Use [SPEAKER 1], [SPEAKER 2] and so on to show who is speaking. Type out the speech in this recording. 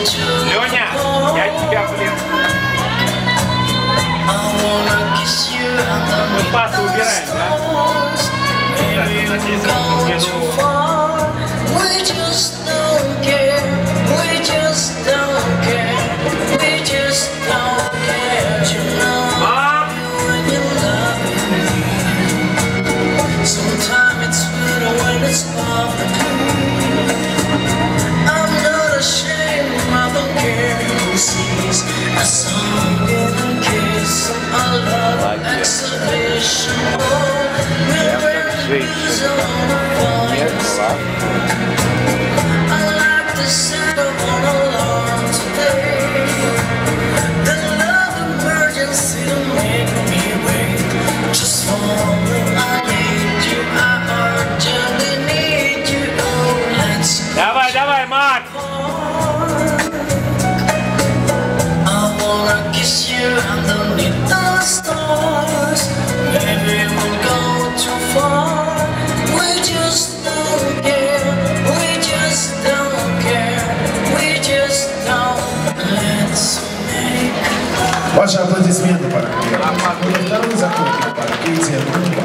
[SPEAKER 1] Леня, я тебя, блин, мы пасы убираем, да? Надеюсь,
[SPEAKER 2] We just don't care. We just don't care. We just don't care. You know
[SPEAKER 1] Мам!
[SPEAKER 2] when you love me. Sometimes it's better when it's public. kiss you underneath the stars.
[SPEAKER 3] Ваши аплодисменты, парк Второй закон, парк